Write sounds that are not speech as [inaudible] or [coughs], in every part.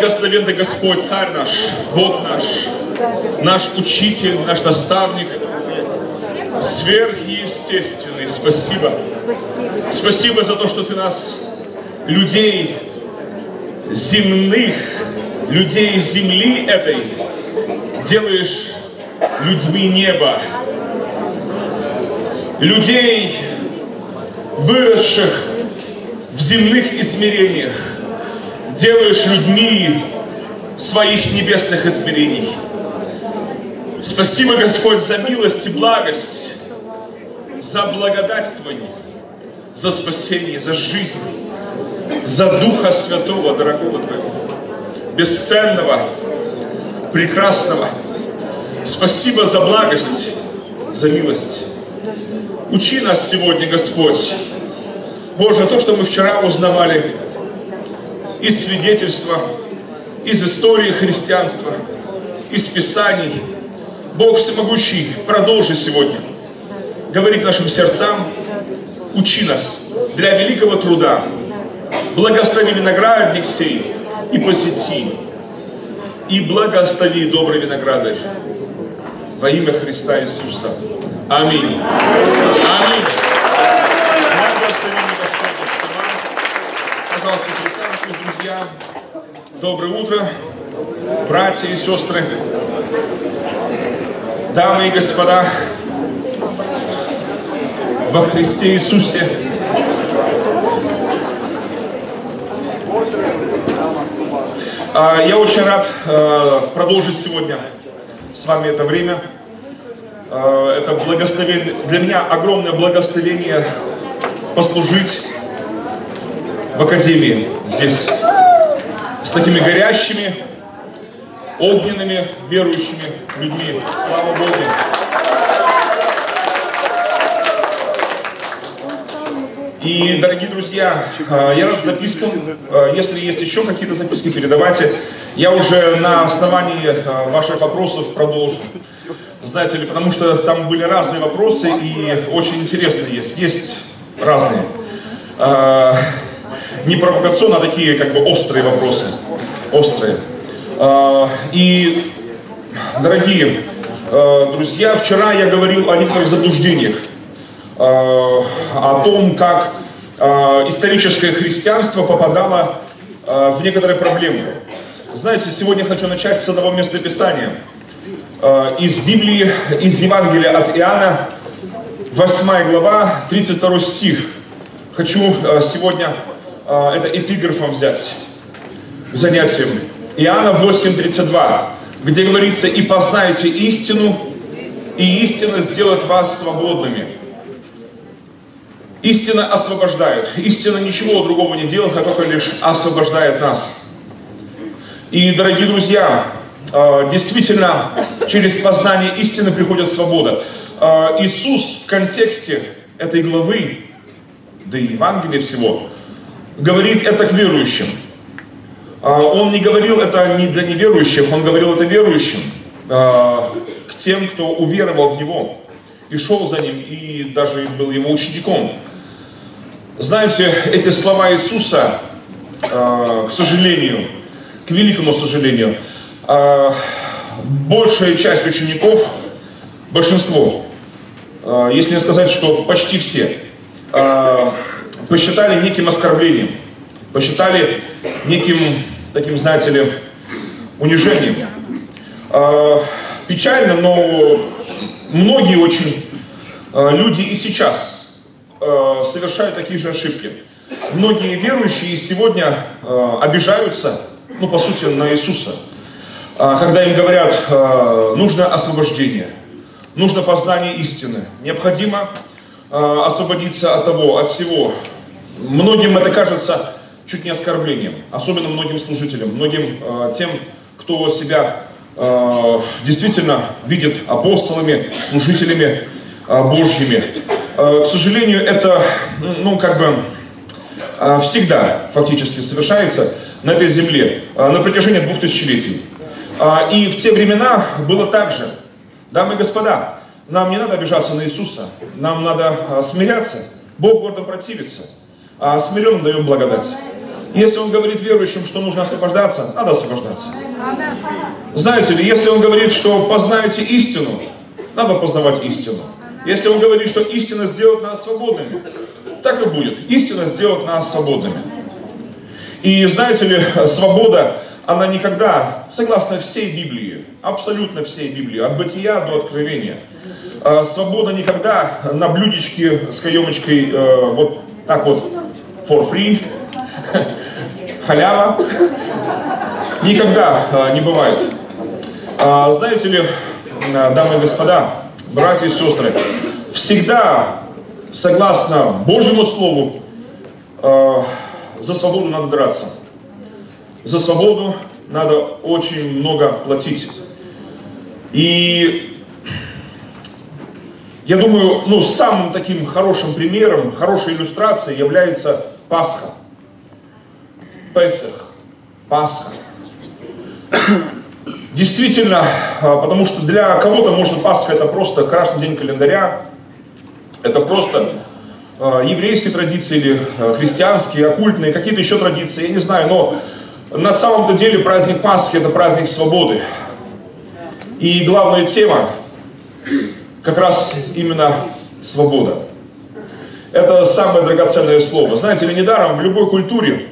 Благословен ты Господь, Царь наш, Бог наш, наш Учитель, наш Наставник, сверхъестественный. Спасибо. Спасибо за то, что ты нас, людей земных, людей земли этой, делаешь людьми неба, людей, выросших в земных измерениях, делаешь людьми своих небесных измерений. Спасибо, Господь, за милость и благость, за благодать Твою, за спасение, за жизнь, за Духа Святого, дорогого Твоего, бесценного, прекрасного. Спасибо за благость, за милость. Учи нас сегодня, Господь. Боже, то, что мы вчера узнавали из свидетельства, из истории христианства, из Писаний. Бог Всемогущий, продолжи сегодня. Говори к нашим сердцам, учи нас для великого труда. Благослови виноградник сей и посети, и благослови добрый виноградарь во имя Христа Иисуса. Аминь. Аминь. Вам. Пожалуйста, присаживайтесь, друзья. Доброе утро, братья и сестры, дамы и господа, во Христе Иисусе. А, Я очень рад э, продолжить сегодня с вами это время. Э, Это благословение, для меня огромное благословение послужить в Академии здесь с такими горящими, огненными, верующими людьми. Слава Богу! И, дорогие друзья, э, я рад запискам. Э, Если есть еще какие-то записки, передавайте. Я уже на основании э, ваших вопросов продолжу. Знаете ли, потому что там были разные вопросы и очень интересные есть. Есть разные. Не провокационно, а такие как бы острые вопросы. Острые. Э, И, дорогие э, друзья, вчера я говорил о некоторых заблуждениях э, о том, как историческое христианство попадало в некоторые проблемы. Знаете, сегодня хочу начать с одного места Писания. Из Библии, из Евангелия от Иоанна, 8 глава, 32 стих. Хочу сегодня это эпиграфом взять, занятием. Иоанна 8.32, где говорится, «И познайте истину, и истина сделает вас свободными». Истина освобождает. Истина ничего другого не делает, а только лишь освобождает нас. И, дорогие друзья, э, действительно, через познание истины приходит свобода. Э, Иисус в контексте этой главы, да и Евангелия всего, говорит это к верующим. Э, Он не говорил это не для неверующих, Он говорил это верующим, к тем, кто уверовал в Него и шел за Ним, и даже был Его учеником. Знаете, эти слова Иисуса, к сожалению, к великому сожалению, большая часть учеников, большинство, если не сказать, что почти все, посчитали неким оскорблением, посчитали неким, таким, знаете ли, унижением. Печально, но многие очень люди и сейчас совершают такие же ошибки. Многие верующие сегодня обижаются, ну, по сути, на Иисуса, когда им говорят, нужно освобождение, нужно познание истины, необходимо освободиться от того, от всего. Многим это кажется чуть не оскорблением, особенно многим служителям, многим тем, кто себя действительно видит апостолами, служителями Божьими. К сожалению, это, ну, как бы, всегда фактически совершается на этой земле на протяжении двух тысячелетий. И в те времена было так же. Дамы и господа, нам не надо обижаться на Иисуса, нам надо смиряться. Бог гордо противится, а смиренным дает благодать. Если Он говорит верующим, что нужно освобождаться, надо освобождаться. Знаете ли, если Он говорит, что познаете истину, надо познавать истину. Если Он говорит, что истина сделает нас свободными, так и будет. Истина сделает нас свободными. И знаете ли, свобода, она никогда, согласно всей Библии, абсолютно всей Библии, от бытия до откровения, а, свобода никогда на блюдечке с каемочкой э, вот так вот for free, халява, никогда э, не бывает. А, знаете ли, дамы и господа, братья и сестры, всегда, согласно Божьему Слову, за свободу надо драться. За свободу надо очень много платить. И я думаю, ну, самым таким хорошим примером, хорошей иллюстрацией является Пасха. Песах. Пасха. [coughs] Действительно, а, потому что для кого-то, может, Пасха это просто красный день календаря, это просто э, еврейские традиции или э, христианские, оккультные, какие-то еще традиции, я не знаю, но на самом-то деле праздник Пасхи это праздник свободы. И главная тема как раз именно свобода. Это самое драгоценное слово. Знаете ли, недаром в любой культуре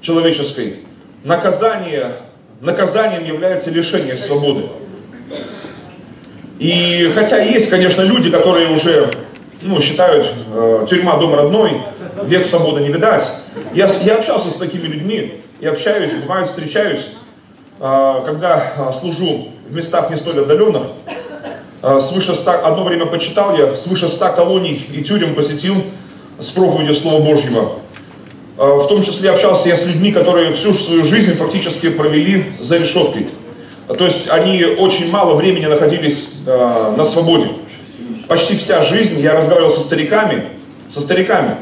человеческой наказание, наказанием является лишение свободы. И хотя есть, конечно, люди, которые уже ну, считают э, тюрьма дом родной, век свободы не видать. Я, я общался с такими людьми, и общаюсь, бывает встречаюсь, э, когда э, служу в местах не столь отдаленных. Э, свыше 100, одно время почитал я, свыше 100 колоний и тюрем посетил с проповедью Слова Божьего. Э, в том числе общался я с людьми, которые всю свою жизнь фактически провели за решеткой. То есть они очень мало времени находились э, на свободе почти вся жизнь я разговаривал со стариками, со стариками,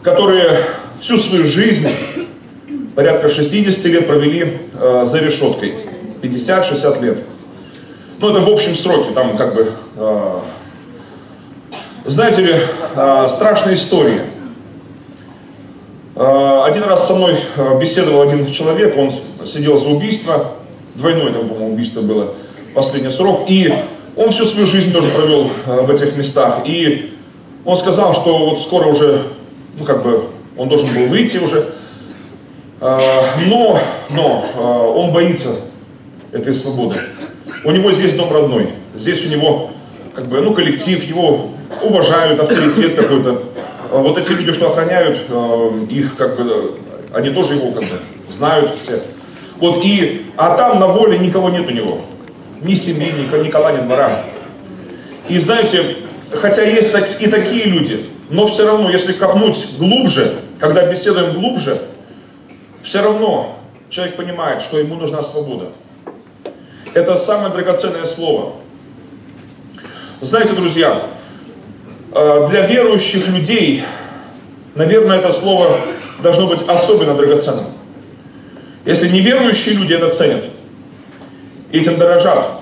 которые всю свою жизнь, порядка 60 лет провели за решеткой. 50-60 лет. Ну, это в общем сроке, там как бы... Э, знаете ли, э, страшная история. Э, один раз со мной э, беседовал один человек, он сидел за убийство, двойное там, по-моему, убийство было, последний срок, и он всю свою жизнь тоже провел э, в этих местах. И он сказал, что вот скоро уже, ну как бы, он должен был выйти уже. Э, но, но э, он боится этой свободы. У него здесь дом родной. Здесь у него, как бы, ну, коллектив, его уважают, авторитет какой-то. Вот эти люди, что охраняют их, как бы, они тоже его, как бы, знают все. Вот и, а там на воле никого нет у него. Ни семьи, ни, ни кола, ни двора. И знаете, хотя есть так, и такие люди, но все равно, если копнуть глубже, когда беседуем глубже, все равно человек понимает, что ему нужна свобода. Это самое драгоценное слово. Знаете, друзья, э, для верующих людей, наверное, это слово должно быть особенно драгоценным. Если неверующие люди это ценят, этим дорожат,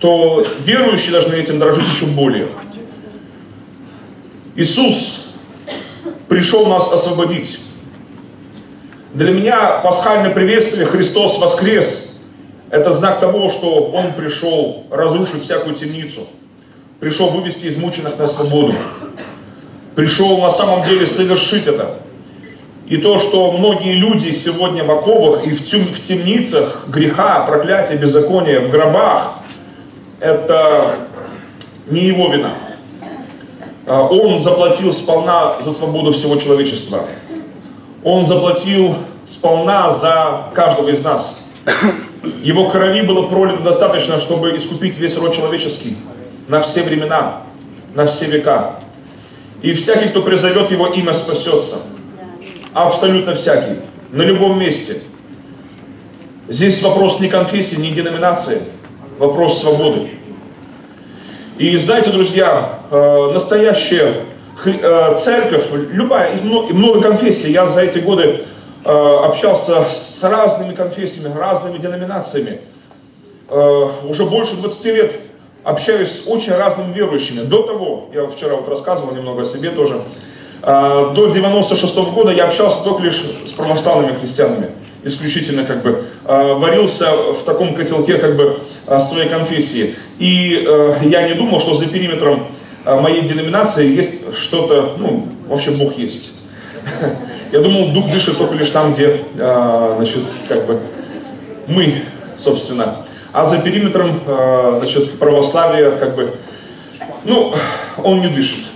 то верующие должны этим дорожить еще более. Иисус пришел нас освободить. Для меня пасхальное приветствие «Христос воскрес» – это знак того, что Он пришел разрушить всякую темницу, пришел вывести измученных на свободу, пришел на самом деле совершить это. И то, что многие люди сегодня в оковах и в, тем, в темницах греха, проклятия, беззакония, в гробах, это не его вина. А, он заплатил сполна за свободу всего человечества. Он заплатил сполна за каждого из нас. Его крови было пролито достаточно, чтобы искупить весь род человеческий на все времена, на все века. И всякий, кто призовет его имя, спасется. Абсолютно всякий. На любом месте. Здесь вопрос не конфессии, не деноминации. Вопрос свободы. И знаете, друзья, э, настоящая э, церковь, любая, и много конфессий, я за эти годы общался с разными конфессиями, разными деноминациями. Уже больше 20 лет общаюсь с очень разными верующими. До того, я вчера вот рассказывал немного о себе тоже, до 96 -го года я общался только лишь с православными христианами исключительно как бы э, варился в таком котелке как бы э, своей конфессии. И э, я не думал, что за периметром моей деноминации есть что-то, ну, вообще Бог есть. [laughs] Я думал, Дух дышит только лишь там, где, значит, как бы мы, собственно. А за периметром, значит, православия, как бы, ну, он не дышит.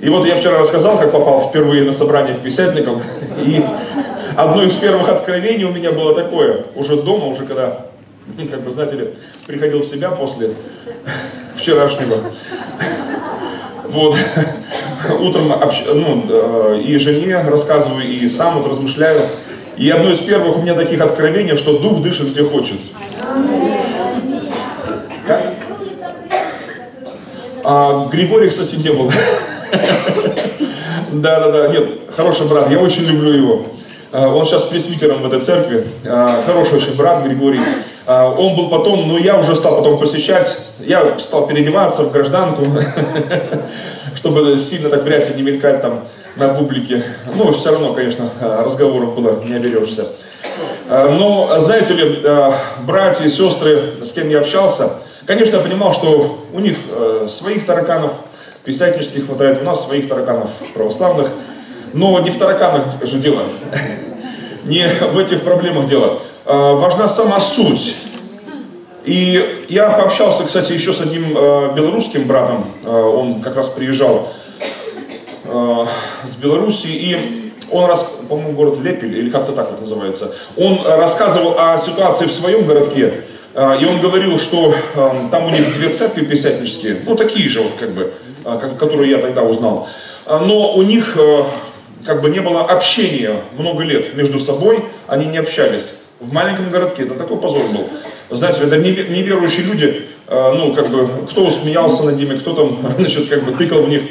И вот я вчера рассказал, как попал впервые на собрание к писятникам, и одно из первых откровений у меня было такое, уже дома, уже когда, как бы, знаете ли, приходил в себя после вчерашнего. Вот. [laughs] Утром общ... ну, и жене рассказываю, и сам вот размышляю. И одно из первых у меня таких откровений, что дух дышит где хочет. А, Григорий, кстати, не был. Да, да, да. Нет, хороший брат, я очень люблю его. А, он сейчас пресвитером в этой церкви. А, хороший очень брат Григорий. А, он был потом, но я уже стал потом посещать. Я стал переодеваться в гражданку, [laughs] чтобы сильно так в не мелькать там на публике. Ну, все равно, конечно, разговоров было, не оберешься. Но, знаете ли, братья и сестры, с кем я общался, конечно, я понимал, что у них своих тараканов писательских хватает, у нас своих тараканов православных. Но не в тараканах же дело, [laughs] не в этих проблемах дело. А, важна сама суть. И я пообщался, кстати, еще с одним а, белорусским братом, а, он как раз приезжал с Беларуси, и он, по-моему, город Лепель, или как-то так вот называется, он рассказывал о ситуации в своем городке, и он говорил, что там у них две церкви писательские, ну такие же вот как бы, которые я тогда узнал, но у них как бы не было общения много лет между собой, они не общались. В маленьком городке это такой позор был. Знаете, это неверующие люди, э, ну, как бы, кто смеялся над ними, кто там, [laughs] значит, как бы тыкал в них.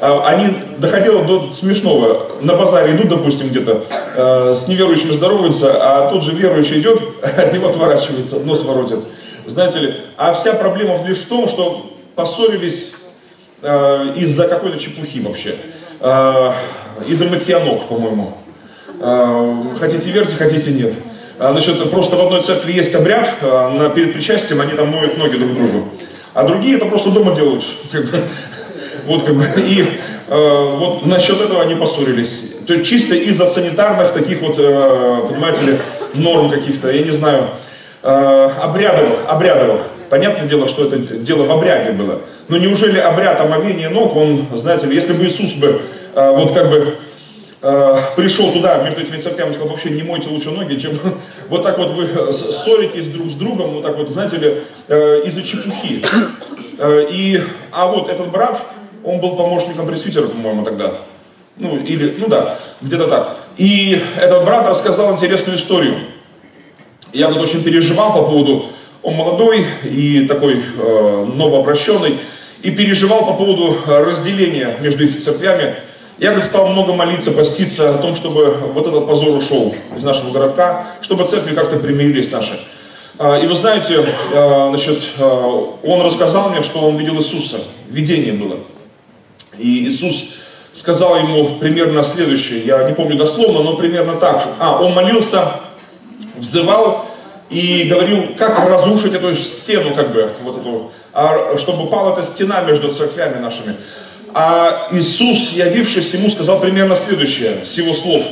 Э, они доходило до смешного. На базаре идут, допустим, где-то, э, с неверующими здороваются, а тот же верующий идет, [laughs] от него отворачивается, нос воротит. Знаете ли, а вся проблема лишь в том, что поссорились из-за какой-то чепухи вообще из-за мытья ног, по-моему. А, хотите верьте, хотите нет. А, значит, просто в одной церкви есть обряд, а, на, перед причастием они там моют ноги друг другу. А другие это просто дома делают. [laughs] Вот как бы. И э, вот насчет этого они поссорились. То есть чисто из-за санитарных таких вот, э, понимаете ли, норм каких-то, я не знаю, э, обрядовых, обрядовых. Понятное дело, что это дело в обряде было. Но неужели обряд омовения ног, он, знаете ли, если бы Иисус бы а, вот как бы э, пришел туда, между этими церквями, сказал, вообще не мойте лучше ноги, чем [laughs] вот так вот вы ссоритесь друг с другом, вот так вот, знаете ли, э, из-за чепухи. Э, и, а вот этот брат, он был помощником пресвитера, по-моему, тогда. Ну, или, ну да, где-то так. И этот брат рассказал интересную историю. Я вот очень переживал по поводу, он молодой и такой э, новообращенный, и переживал по поводу разделения между их церквями. Я говорит, стал много молиться, поститься о том, чтобы вот этот позор ушел из нашего городка, чтобы церкви как-то примирились наши. А, и вы знаете, а, значит, а, он рассказал мне, что он видел Иисуса. Видение было. И Иисус сказал ему примерно следующее, я не помню дословно, но примерно так же. А, он молился, взывал и говорил, как разрушить эту стену, как бы, вот эту, чтобы упала эта стена между церквями нашими. А Иисус, явившись ему, сказал примерно следующее, с его слов,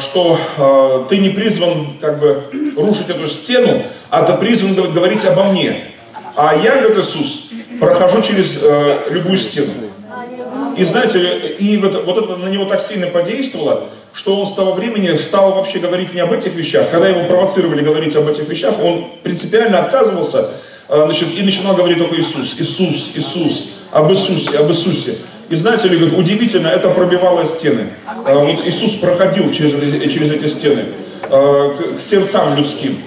что ты не призван как бы рушить эту стену, а ты призван говорить обо мне. А я, говорит Иисус, прохожу через э, любую стену. И знаете, и вот, вот это на него так сильно подействовало, что он с того времени стал вообще говорить не об этих вещах. Когда его провоцировали говорить об этих вещах, он принципиально отказывался э, значит, и начинал говорить только Иисус, Иисус, Иисус, об Иисусе, об Иисусе. И знаете ли, говорит, удивительно, это пробивало стены. Э, вот Иисус проходил через, через эти стены э, к, сердцам людским.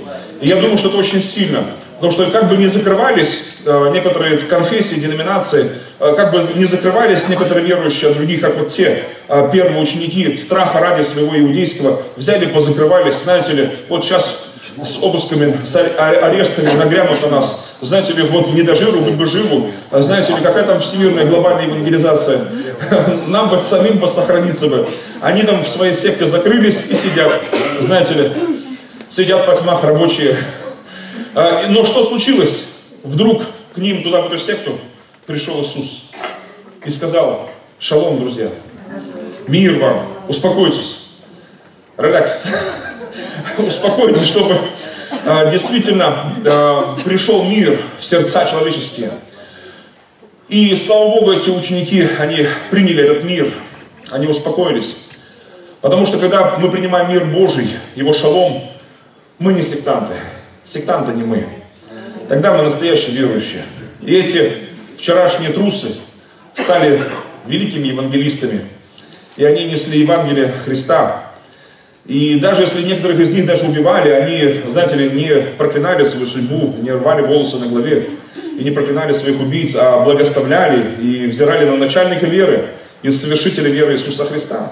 И я думаю, что это очень сильно. Потому что как бы не закрывались э, некоторые конфессии, деноминации, как бы не закрывались некоторые верующие от других, как вот те первые ученики, страха ради своего иудейского, взяли, позакрывались, знаете ли, вот сейчас с обысками, с арестами нагрянут на нас. Знаете ли, вот не до жиру, быть бы живу. Знаете ли, какая там всемирная глобальная евангелизация. [laughs] Нам бы самим бы сохраниться бы. Они там в своей секте закрылись и сидят. Знаете ли, сидят по тьмах рабочие а, но что случилось? Вдруг к ним туда, в эту секту, пришел Иисус и сказал, шалом, друзья, мир вам, успокойтесь, релакс, успокойтесь, чтобы а, действительно а, пришел мир в сердца человеческие. И слава Богу, эти ученики, они приняли этот мир, они успокоились. Потому что когда мы принимаем мир Божий, его шалом, мы не сектанты. Сектанты не мы. Тогда мы настоящие верующие. И эти вчерашние трусы стали великими евангелистами. И они несли Евангелие Христа. И даже если некоторых из них даже убивали, они, знаете ли, не проклинали свою судьбу, не рвали волосы на голове и не проклинали своих убийц, а благоставляли и взирали на начальника веры и совершителя веры Иисуса Христа,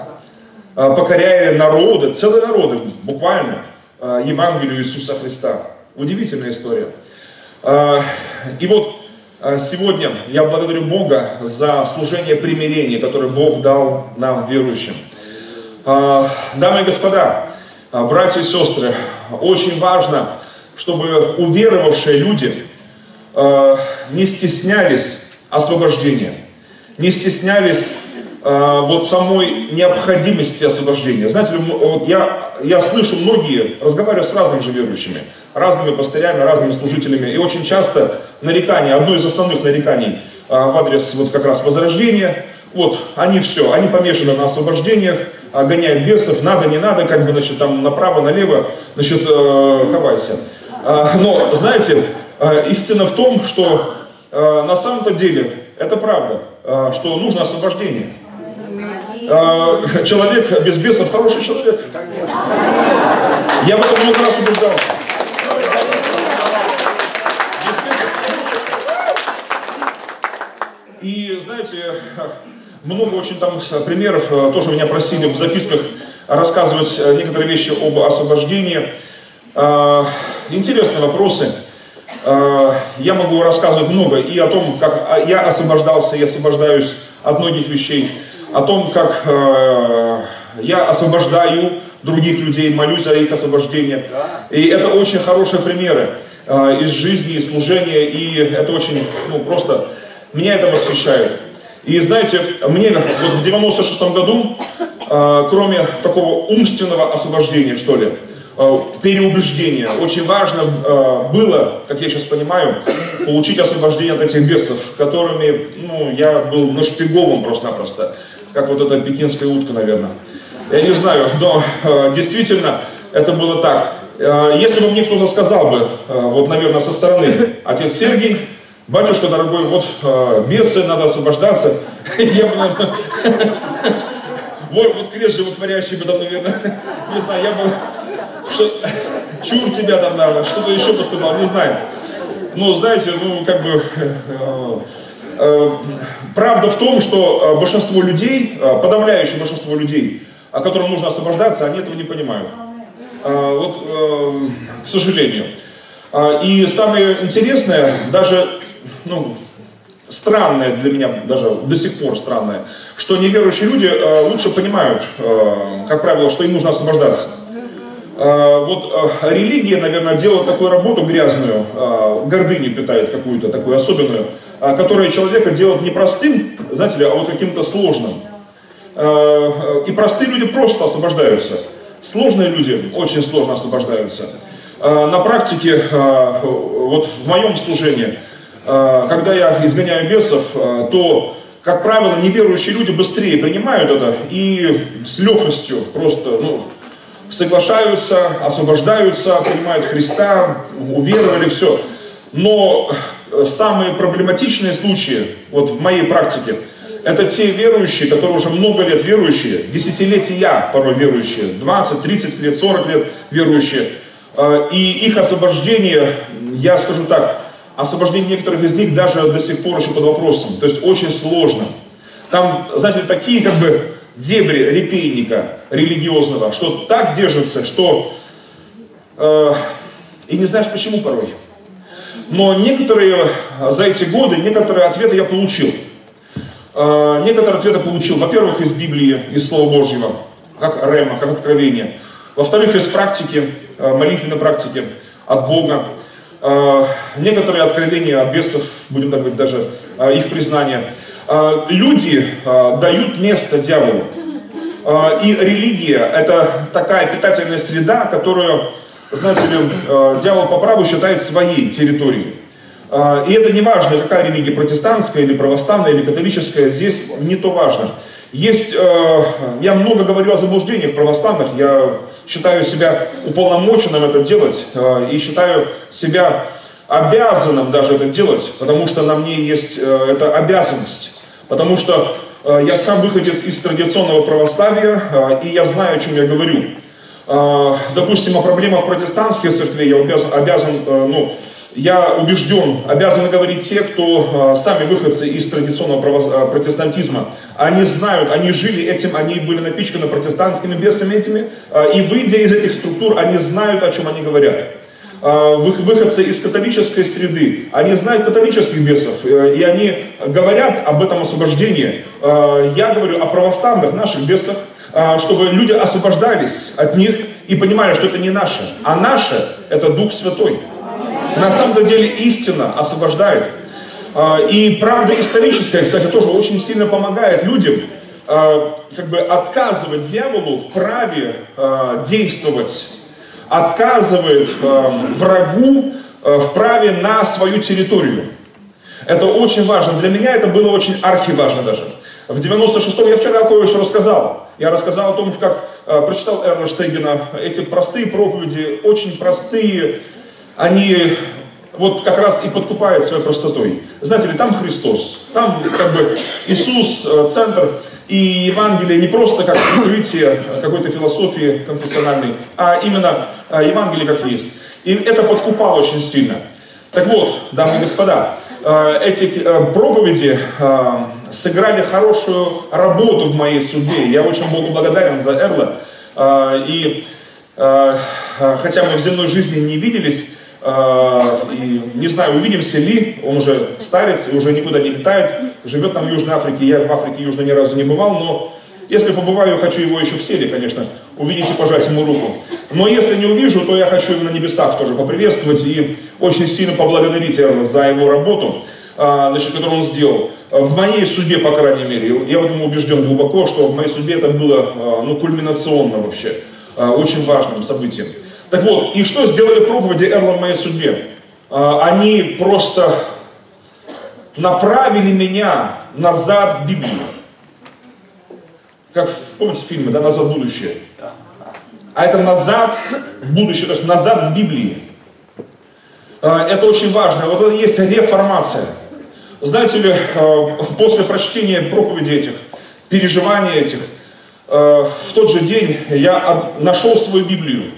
а покоряя народы, целые народы, буквально, а, Евангелию Иисуса Христа. Удивительная история. А, и вот сегодня я благодарю Бога за служение примирения, которое Бог дал нам, верующим. А, дамы и господа, братья и сестры, очень важно, чтобы уверовавшие люди не стеснялись освобождения, не стеснялись вот самой необходимости освобождения. Знаете, я, я слышу многие, разговариваю с разными же верующими, разными пастырями, разными служителями, и очень часто нарекания, одно из основных нареканий в адрес вот как раз возрождения, вот, они все, они помешаны на освобождениях, гоняют бесов, надо, не надо, как бы, значит, там направо, налево, значит, э, хавайся. Э, но, знаете, э, истина в том, что э, на самом-то деле это правда, э, что нужно освобождение. А, человек без бесов хороший человек. Я в этом много раз убеждался. И знаете, много очень там примеров, э, тоже меня просили в записках рассказывать э, некоторые вещи об освобождении. А, интересные вопросы. А, я могу рассказывать много и о том, как я освобождался и освобождаюсь от многих вещей о том, как э, я освобождаю других людей, молюсь за их освобождение. И это очень хорошие примеры э, из жизни, служения, и это очень, ну, просто, меня это восхищает. И знаете, мне вот в 96 году, э, кроме такого умственного освобождения, что ли, э, переубеждения, очень важно э, было, как я сейчас понимаю, получить освобождение от этих бесов, которыми, ну, я был нашпигован просто-напросто как вот эта пекинская утка, наверное. Я не знаю, но действительно это было так. Если бы мне кто-то сказал бы, вот, наверное, со стороны, отец Сергей, батюшка дорогой, вот э, бесы, надо освобождаться, [laughs] я бы, [laughs] вот, вот крест животворящий бы там, наверное, [laughs] не знаю, я бы, чур тебя там, наверное, что-то еще бы сказал, не знаю. Ну, знаете, ну, как бы, э, э, правда в том, что э, большинство людей, подавляющее большинство людей, о котором нужно освобождаться, они этого не понимают. Вот, к сожалению. И самое интересное, даже, ну, странное для меня, даже до сих пор странное, что неверующие люди э, лучше понимают, э, как правило, что им нужно освобождаться. Э, Вот религия, наверное, делает такую работу грязную, э, гордыню питает какую-то такую особенную, э, которая человека делает не простым, знаете ли, а вот каким-то сложным. И простые люди просто освобождаются. Сложные люди очень сложно освобождаются. На практике, вот в моем служении, когда я изгоняю бесов, э, то, как правило, неверующие люди быстрее принимают это и с легкостью просто, ну, соглашаются, освобождаются, принимают Христа, уверовали, все. Но э, самые проблематичные случаи, вот в моей практике, это те верующие, которые уже много лет верующие, десятилетия порой верующие, 20, 30 лет, 40 лет верующие. Э, И их освобождение, я скажу так, освобождение некоторых из них даже до сих пор еще под вопросом. То есть очень сложно. Там, знаете, такие как бы дебри репейника религиозного, что так держится, что э, и не знаешь почему порой. Но некоторые за эти годы, некоторые ответы я получил. Э, некоторые ответы получил, во-первых, из Библии, из Слова Божьего, как рема, как откровение. Во-вторых, из практики, э, молитвенной практики от Бога. Э, некоторые откровения от бесов, будем так говорить, даже э, их признание. Э, люди дают место дьяволу. И религия – это такая питательная среда, которую, знаете ли, дьявол по праву считает своей территорией. И это не важно, какая религия, протестантская или православная или католическая, здесь не то важно. Есть, э, я много говорю о заблуждениях православных, я считаю себя уполномоченным это делать э, и считаю себя обязанным даже это делать, потому что на мне есть э, эта обязанность. Потому что э, я сам выходец из традиционного православия, и я знаю, о чем я говорю. Допустим, о проблемах протестантских церквей я обязан, обязан ну, я убежден, обязаны говорить те, кто э, сами выходцы из традиционного э, протестантизма. Они знают, они жили этим, они были напичканы протестантскими бесами этими, э, и выйдя из этих структур, они знают, о чем они говорят. Вы- Выходцы из католической среды, они знают католических бесов, э, и они говорят об этом освобождении. Я говорю о православных наших бесах, чтобы люди освобождались от них и понимали, что это не наше, а наше – это Дух Святой. На самом деле истина освобождает. А, И правда историческая, кстати, тоже очень сильно помогает людям а, как бы отказывать дьяволу в праве а, действовать, отказывает врагу в праве на свою территорию. Это очень важно. Для меня это было очень архиважно даже. В 96-м я вчера кое-что рассказал. Я рассказал о том, как э, прочитал Эрна Штейгена эти простые проповеди, очень простые, они вот как раз и подкупают своей простотой. Знаете ли, там Христос, там как бы Иисус, э, центр, и Евангелие не просто как открытие какой-то философии конфессиональной, а именно э, Евангелие как есть. И это подкупало очень сильно. Так вот, дамы и господа, э, эти проповеди сыграли хорошую работу в моей судьбе. Я очень Богу благодарен за Эрла. И хотя мы в земной жизни не виделись, и не знаю, увидимся ли, он уже старец и уже никуда не летает, живет там в Южной Африке, я в Африке Южной ни разу не бывал, но если побываю, хочу его еще в селе, конечно, увидеть и пожать ему руку. Но если не увижу, то я хочу его на небесах тоже поприветствовать и очень сильно поблагодарить за его работу, а, значит, которую он сделал. В моей судьбе, по крайней мере, я в этом убежден глубоко, что в моей судьбе это было а, ну, кульминационно вообще, а, очень важным событием. Так вот, и что сделали проповеди Эрла в моей судьбе? А, Они просто направили меня назад к Библии. как помните фильмы, да, «Назад в будущее». А это назад в будущее, то есть назад в Библии. А, Это очень важно. Вот это есть реформация. Знаете ли, э, после прочтения проповеди этих, переживаний этих, в тот же день я нашел свою Библию,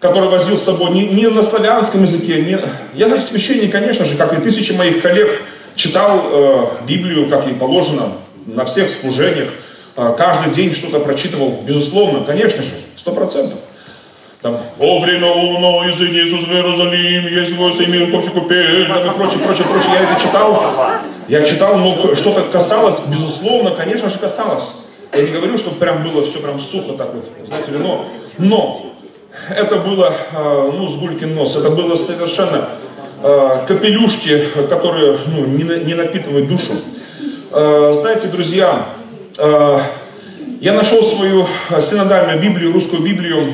которую возил с собой не, не на славянском языке. не- Я как священник, конечно же, как и тысячи моих коллег, читал э, Библию, как и положено, на всех служениях. Э, каждый день что-то прочитывал, безусловно, конечно же, сто процентов. Там, «О, время луно, из Иисус в Иерусалим, есть войсы, мир, кофе купель», и прочее, прочее, прочее. Я это читал, я читал, но что-то касалось, безусловно, конечно же, касалось. Я не говорю, что прям было все прям сухо так вот, знаете но, но это было, э, ну, с гулькин нос, это было совершенно э, капелюшки, которые, ну, не, не напитывают душу. Э, Знаете, друзья, я нашел свою синодальную Библию, русскую Библию,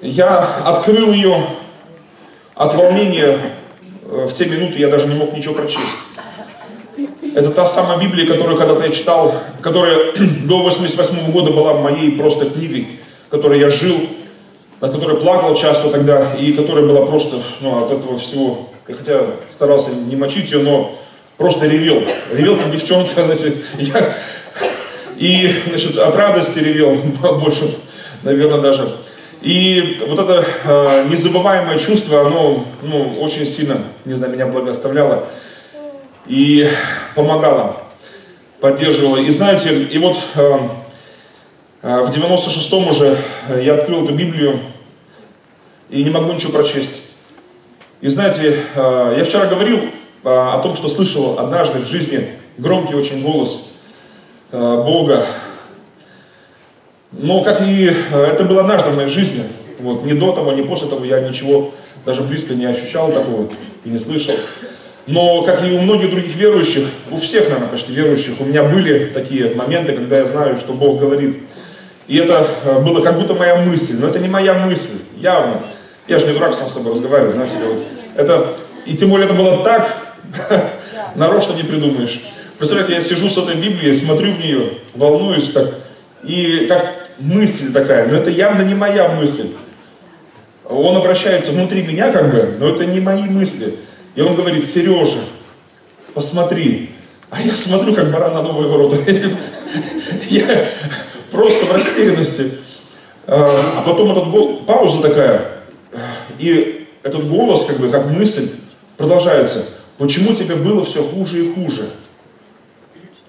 я открыл ее от волнения, в те минуты я даже не мог ничего прочесть. Это та самая Библия, которую когда-то я читал, которая [clears throat] до 88 года была моей просто книгой, которой я жил, над которой плакал часто тогда, и которая была просто, ну, от этого всего, хотя старался не мочить ее, но просто ревел. Ревел как девчонка, [laughs] значит, я, и, значит, от радости ревел [laughs] больше, наверное, даже. И вот это э, незабываемое чувство, оно, ну, очень сильно, не знаю, меня благословляло и помогало, поддерживало. И знаете, и вот э, в 96-м уже э, я открыл эту Библию и не могу ничего прочесть. И знаете, э, я вчера говорил э, о том, что слышал однажды в жизни громкий очень голос Бога. Но как и это было однажды в моей жизни, вот, ни до того, ни после того я ничего даже близко не ощущал такого и не слышал. Но, как и у многих других верующих, у всех, наверное, почти верующих, у меня были такие моменты, когда я знаю, что Бог говорит. И это э, было как будто моя мысль, но это не моя мысль, явно. Я же не дурак сам с собой разговариваю, знаете ли, вот. Это, и тем более это было так, [laughs] нарочно не придумаешь. Представляете, я сижу с этой Библией, смотрю в нее, волнуюсь так, и как мысль такая, но это явно не моя мысль. Он обращается внутри меня как бы, но это не мои мысли. И он говорит, Сережа, посмотри. А я смотрю, как баран на новые ворота. [laughs] просто в растерянности. А а потом этот гол, пауза такая, и этот голос, как бы, как мысль, продолжается. Почему тебе было все хуже и хуже?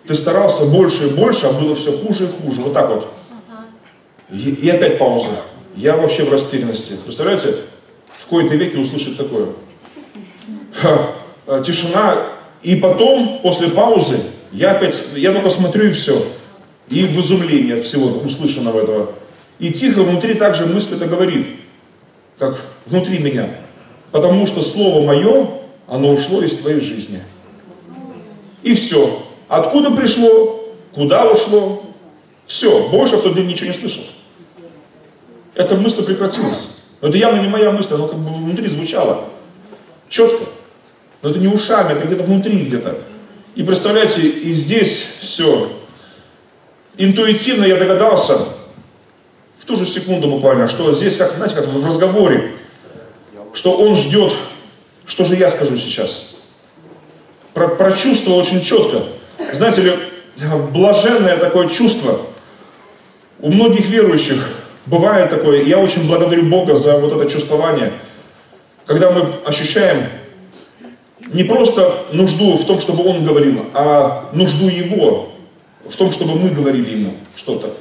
Ты старался больше и больше, а было все хуже и хуже. Вот так вот. И, и опять пауза. Я вообще в растерянности. Представляете, в кои-то веке услышать такое. Ха, а, тишина. И потом, после паузы, я опять, я только смотрю и все. И в изумлении от всего услышанного этого. И тихо внутри также мысль это говорит, как внутри меня. Потому что слово мое, оно ушло из твоей жизни. И все. Откуда пришло, куда ушло, все. Больше в тот день ничего не слышал. Эта мысль прекратилась. Но это явно не моя мысль, она как бы внутри звучала. Четко. Но это не ушами, это где-то внутри где-то. И представляете, и здесь все. Интуитивно я догадался, в ту же секунду буквально, что здесь, как, знаете, как в разговоре, что он ждет, что же я скажу сейчас. Про, прочувствовал очень четко. Знаете ли, блаженное такое чувство у многих верующих бывает такое, я очень благодарю Бога за вот это чувствование, когда мы ощущаем не просто нужду в том, чтобы Он говорил, а нужду Его в том, чтобы мы говорили Ему что-то.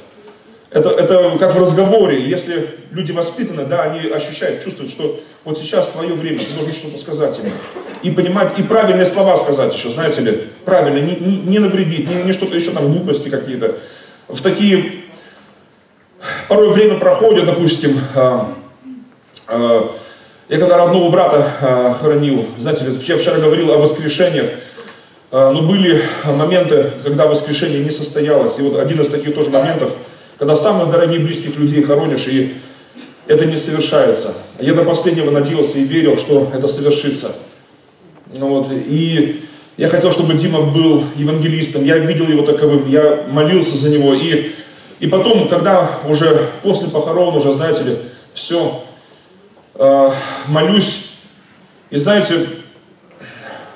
Это, это как в разговоре, если люди воспитаны, да, они ощущают, чувствуют, что вот сейчас твое время, ты должен что-то сказать ему. И понимать, и правильные слова сказать еще, знаете ли, правильно, не, не, не навредить, не, не что-то еще там, глупости какие-то. В такие, порой время проходит, допустим, а, а, я когда родного брата а, хоронил, знаете ли, я вчера говорил о воскрешениях, но были моменты, когда воскрешение не состоялось. И вот один из таких тоже моментов, когда самых дорогих близких людей хоронишь, и это не совершается. Я до последнего надеялся и верил, что это совершится. Ну вот, и Я хотел, чтобы Дима был евангелистом, я видел его таковым, я молился за него. И, и потом, когда уже после похорон, уже, знаете ли, все, э, молюсь, и знаете,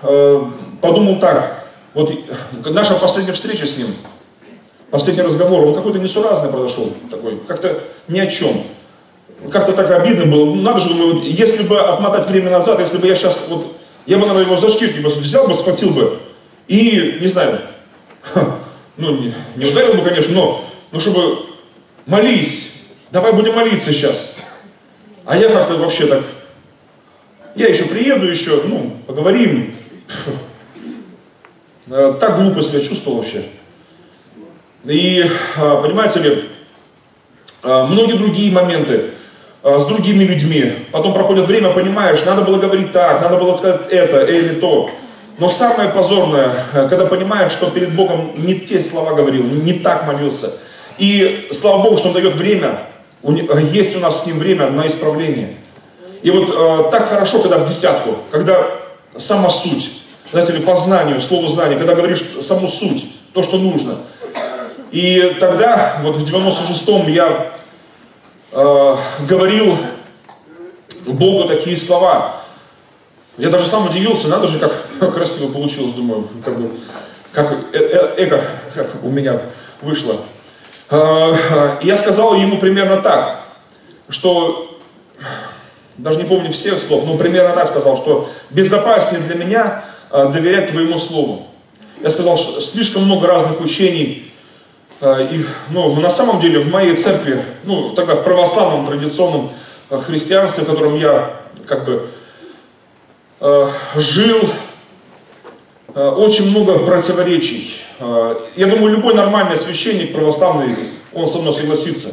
э, подумал так, вот наша последняя встреча с ним, последний разговор, он какой-то несуразный произошел, такой, как-то ни о чем. Как-то так обидно было. Ну, надо же, думаю, если бы отмотать время назад, если бы я сейчас, вот, я бы, наверное, его за шкирки взял бы, схватил бы, и, не знаю, ну, не, не ударил бы, конечно, но, ну, чтобы молись, давай будем молиться сейчас. А я как-то вообще так, я еще приеду, еще, ну, поговорим. Э, так глупо себя чувствовал вообще. И, а, понимаете ли, а, многие другие моменты а, с другими людьми. Потом проходит время, понимаешь, надо было говорить так, надо было сказать это или то. Но самое позорное, когда понимаешь, что перед Богом не те слова говорил, не так молился. И слава Богу, что Он дает время, есть у нас с Ним время на исправление. И вот э, так хорошо, когда в десятку, когда сама суть, знаете ли, по знанию, слову знания, когда говоришь саму суть, то, что нужно. И тогда, вот в 96-м я э, говорил Богу такие слова. Я даже сам удивился, надо же, как [laughs] красиво получилось, думаю, как бы, как э, э, как у меня вышло. Э, я сказал ему примерно так, что, даже не помню всех слов, но примерно так сказал, что безопаснее для меня доверять твоему слову. Я сказал, что слишком много разных учений, э, и, ну, на самом деле в моей церкви, ну, тогда в православном традиционном христианстве, в котором я как бы Э, жил э, очень много противоречий. Э, я думаю, любой нормальный священник православный, он со мной согласится.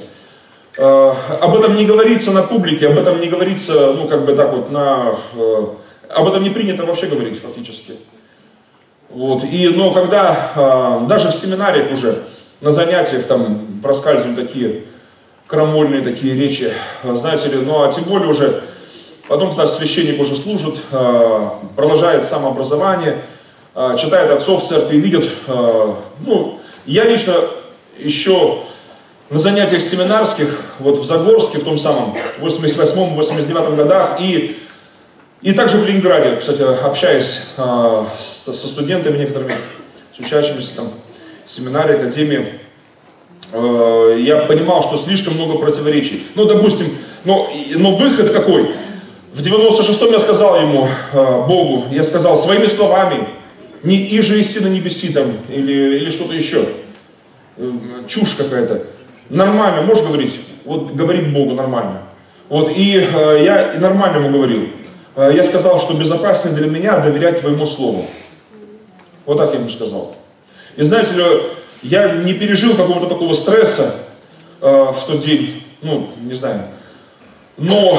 Об этом не говорится на публике, об этом не говорится, ну, как бы так вот, на... Об этом не принято вообще говорить фактически. Вот. И, но когда даже в семинариях уже, на занятиях там проскальзывают такие крамольные такие речи, знаете ли, ну а тем более уже Потом, когда священник уже служит, э, продолжает самообразование, э, читает отцов в церкви, видит, э, ну, я лично еще на занятиях семинарских, вот в Загорске, в том самом 88-89 годах, и, и также в Ленинграде, кстати, общаясь со студентами некоторыми, с учащимися там семинарии, академии, я понимал, что слишком много противоречий. Ну, допустим, но, но выход какой? В 96-м я сказал ему, э, Богу, я сказал своими словами, не и же истина небеси там, или, или что-то еще. Э, чушь какая-то. Нормально, можешь говорить? Вот говори Богу нормально. Вот, и э, я и нормально ему говорил. Э, я сказал, что безопаснее для меня доверять твоему слову. Вот так я ему сказал. И знаете ли, я не пережил какого-то такого стресса э, в тот день, ну, не знаю. Но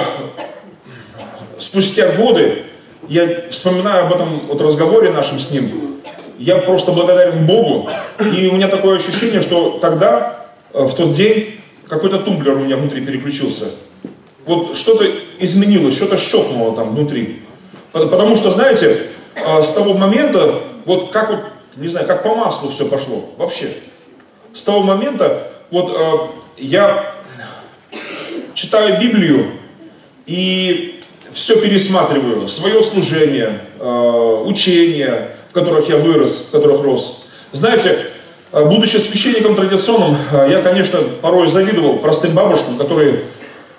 спустя годы, я вспоминаю об этом вот разговоре нашем с ним, я просто благодарен Богу, и у меня такое ощущение, что тогда, э, в тот день, какой-то тумблер у меня внутри переключился. Вот что-то изменилось, что-то щелкнуло там внутри. Потому что, знаете, э, с того момента, вот как вот, не знаю, как по маслу все пошло, вообще. С того момента, вот э, я читаю Библию, и все пересматриваю, свое служение, э, учения, в которых я вырос, в которых рос. Знаете, будучи священником традиционным, я, конечно, порой завидовал простым бабушкам, которые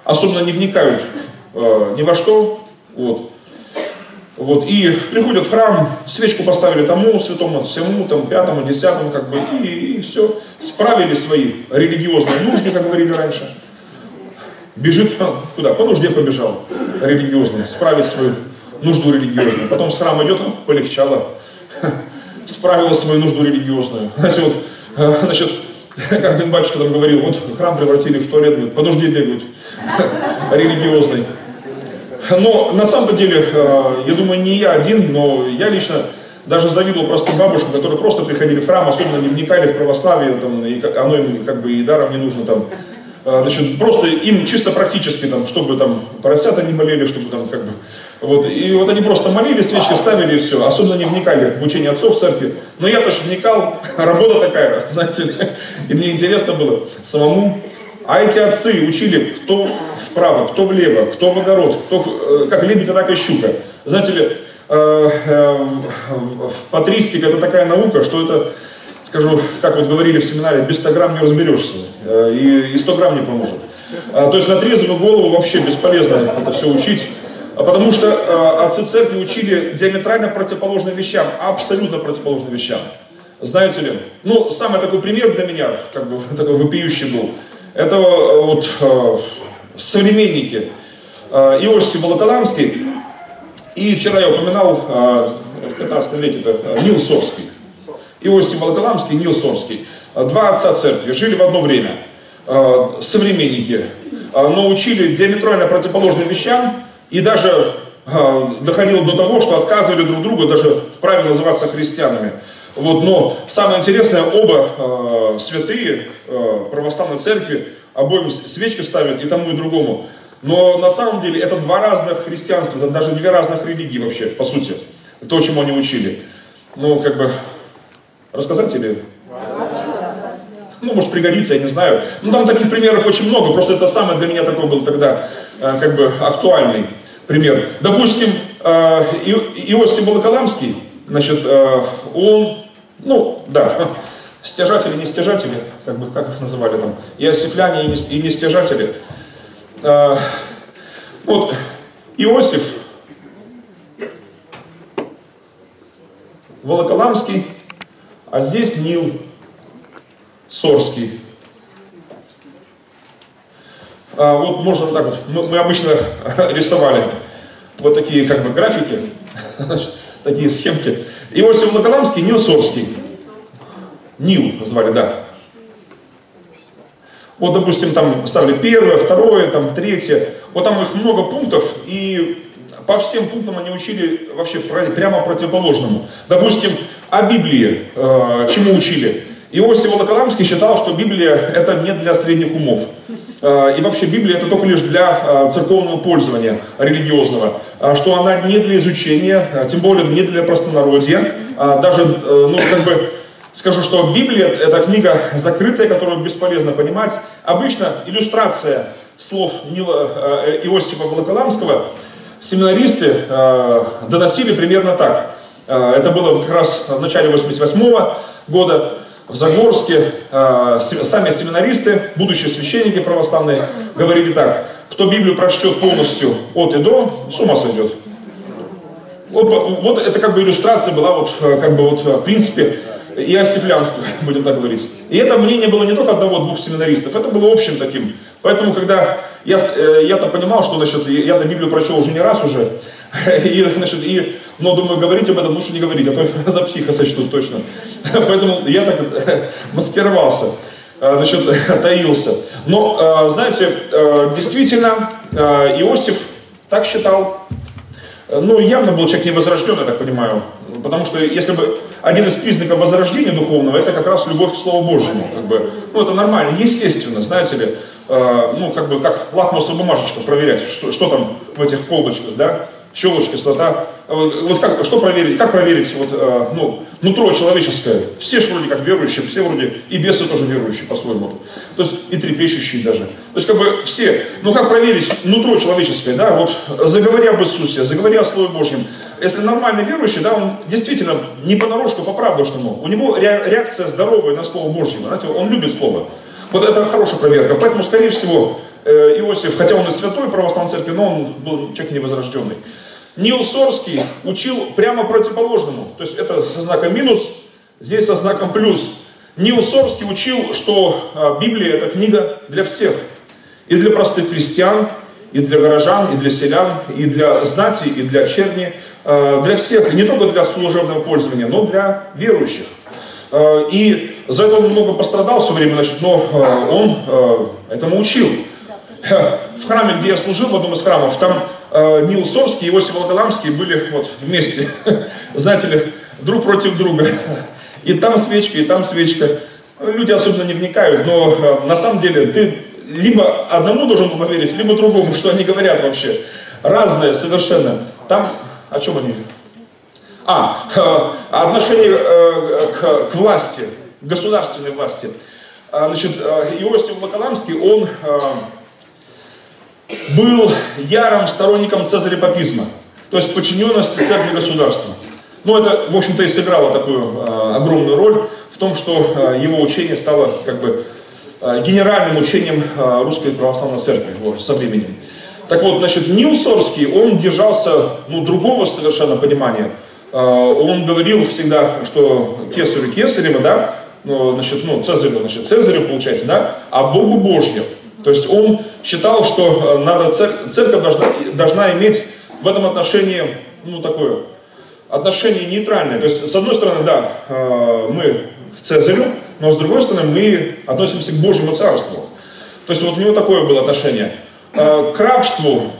особенно не вникают ни во что, вот. Вот, и приходят в храм, свечку поставили тому, святому, всему, там, пятому, десятому, как бы, и, и все, справили свои религиозные нужды, как говорили раньше. Бежит куда? По нужде побежал, религиозный, справить свою нужду религиозную. Потом с храма идет, полегчало, справила свою нужду религиозную. [laughs] Знаете, вот, э, значит, как один батюшка там говорил, вот храм превратили в туалет, говорит, по нужде бегают, [laughs] религиозный. Но на самом деле, э, я думаю, не я один, но я лично даже завидовал простым бабушкам, которые просто приходили в храм, особенно не вникали в православие, там, и оно им как бы и даром не нужно там а, значит, просто им чисто практически, там, чтобы там поросята не болели, чтобы там как бы Вот, и вот они просто молились, свечки ставили и все, особенно не вникали в учение отцов в церкви. Но я тоже вникал, [laughs] работа такая, [laughs] знаете, и мне интересно было самому. А эти отцы учили, кто вправо, кто влево, кто в огород, кто э, как лебедь, а так и щука. Знаете ли, э, э, патристика это такая наука, что это, скажу, как вот говорили в семинаре, без 100 грамм не разберешься, и, и 100 грамм не поможет. А, то есть на трезвую голову вообще бесполезно это все учить. А потому что э, отцы церкви учили диаметрально противоположным вещам, абсолютно противоположным вещам. Знаете ли, ну, самый такой пример для меня, как бы [laughs] такой вопиющий был, это вот э, современники э, Иосиф Волоколамский, и вчера я упоминал э, в 15 веке это э, Нил Сорский. Иосиф Волоколамский, Нил Сорский. Два отца церкви жили в одно время. Э, современники, э, но учили диаметрально противоположным вещам, и даже э, доходило до того, что отказывали друг другу даже вправе называться христианами. Вот, но самое интересное, оба э, святые э, православной церкви обоим свечки ставят и тому и другому. Но на самом деле это два разных христианства, это даже две разных религии вообще, по сути, то, чему они учили. Ну, как бы, рассказать или... Ну, может пригодится, я не знаю. Ну, там таких примеров очень много, просто это самое для меня такой был тогда, как бы, актуальный пример. Допустим, э, Иосиф Волоколамский, значит, э, он, ну, да, [laughs] стяжатели, не стяжатели, как бы, как их называли там, иосифляне и не, и не стяжатели. Вот, Иосиф Волоколамский, а здесь Нил Сорский. А, вот можно так вот, мы, мы обычно [laughs] рисовали вот такие как бы графики, [laughs] такие схемки. Иосиф Волоколамский, Нил Сорский. Нил звали, да. Вот, допустим, там ставили первое, второе, там третье. Вот там их много пунктов, и по всем пунктам они учили вообще прямо противоположному. Допустим, о Библии, э, чему учили? Иосиф Волоколамский считал, что Библия это не для средних умов. Э, и вообще Библия это только лишь для э, церковного пользования религиозного. Э, что она не для изучения, тем более не для простонародья. Даже, ну, как бы, скажу, что Библия это книга закрытая, которую бесполезно понимать. Обычно иллюстрация слов Нила, Иосифа Волоколамского семинаристы доносили примерно так. Это было как раз в начале 88 года в Загорске э, сами семинаристы, будущие священники православные, говорили так, кто Библию прочтет полностью от и до, с ума сойдет. Вот, вот это как бы иллюстрация была вот, э, как бы вот в принципе иосифлянство, [laughs] будем так говорить. И это мнение было не только одного-двух семинаристов, это было общим таким. Поэтому, когда я, э, я-то понимал, что, значит, я-то Библию прочел уже не раз уже, и, значит, и, но думаю, говорить об этом лучше не говорить, а то [laughs] за психа сочтут точно. [laughs] Поэтому я так маскировался, э, значит, [laughs] таился. Но, э, знаете, действительно, Иосиф так считал, ну, явно был человек невозрожденный, я так понимаю. Потому что если бы один из признаков возрождения духовного, это как раз любовь к Слову Божьему. Как бы, ну, это нормально, естественно, знаете ли. Э, ну, как бы, как лакмусовая бумажечка проверять, что, что там в этих колбочках, да щелочь, кислота. Вот как, что проверить? Как проверить вот, э, ну, нутро человеческое? Все же вроде как верующие, все вроде, и бесы тоже верующие по-своему. То есть и трепещущие даже. То есть как бы все. Ну как проверить нутро человеческое, да, вот заговори об Иисусе, заговори о Слове Божьем. Если нормальный верующий, да, он действительно не понарошку, по правдушному. У него реакция здоровая на Слово Божье. Знаете, он любит Слово. Вот это хорошая проверка. Поэтому, скорее всего, э, Иосиф, хотя он и святой православной церкви, но он был человек невозрожденный. Нил Сорский учил прямо противоположному. То есть это со знаком минус, здесь со знаком плюс. Нил Сорский учил, что а, Библия это книга для всех. И для простых крестьян, и для горожан, и для селян, и для знати, и для черни. А, для всех, и не только для служебного пользования, но для верующих. А, и за это он много пострадал все время, значит, но он этому учил. В храме, где я служил, в одном из храмов, там э, Нил Сорский и Иосиф Волоколамский были вот вместе, [laughs] знаете ли, друг против друга. И там свечка, и там свечка. Люди особенно не вникают, но э, на самом деле ты либо одному должен поверить, либо другому, что они говорят вообще. Разные совершенно. там, о чем они? А, э, отношение э, к, к власти, государственной власти. А, Значит, э, Иосиф Волоколамский, он э, был ярым сторонником цезарепапизма, то есть подчиненности церкви государства. Ну, это, в общем-то, и сыграло такую э, огромную роль в том, что э, его учение стало как бы э, генеральным учением э, Русской Православной Церкви вот, со временем. Так вот, значит, Нил Сорский, он держался, ну, другого совершенно понимания. Э, он говорил всегда, что кесарю кесарево, да, ну, значит, ну, Цезарю, значит, Цезарю, получается, да, а Богу Божье. То есть он считал, что э, надо, цер- церковь должна, должна иметь в этом отношении, ну, такое, отношение нейтральное. То есть, с одной стороны, да, э, мы к Цезарю, но с другой стороны, мы относимся к Божьему Царству. То есть, вот у него такое было отношение. Э, К рабству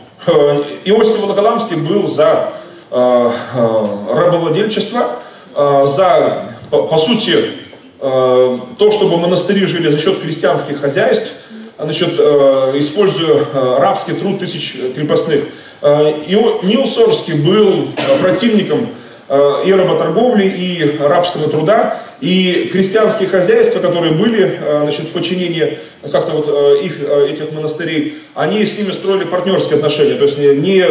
Иосиф Волоколамский был за рабовладельчество, за, по, по сути, то, чтобы монастыри жили за счет крестьянских хозяйств, значит, э, используя э, рабский труд тысяч крепостных. Э, Ио- Нил Сорский был противником и работорговли, и рабского труда, и крестьянские хозяйства, которые были значит, в подчинении как-то вот их, этих монастырей, они с ними строили партнерские отношения, то есть не, не,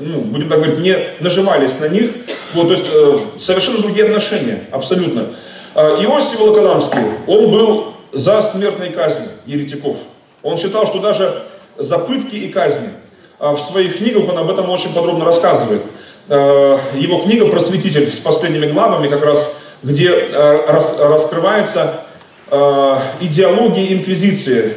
ну, будем так говорить, не наживались на них, вот, то есть совершенно другие отношения, абсолютно. Иосиф Волоколамский, он был за смертной казнь еретиков. Он считал, что даже за пытки и казни, а в своих книгах он об этом очень подробно рассказывает. Э, Его книга «Просветитель» с последними главами как раз, где э, рас- раскрывается э, идеология инквизиции